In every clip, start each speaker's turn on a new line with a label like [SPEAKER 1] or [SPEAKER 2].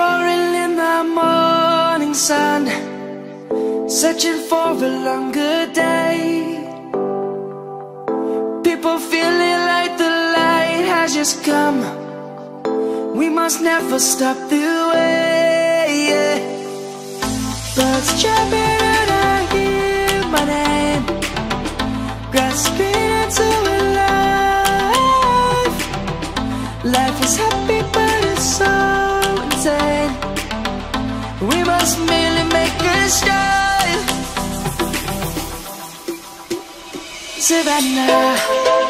[SPEAKER 1] roaring in the morning sun Searching for a longer day People feeling like the light has just come We must never stop the way Birds chirping We must merely make a start Savannah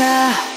[SPEAKER 1] now.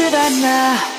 [SPEAKER 1] 知らな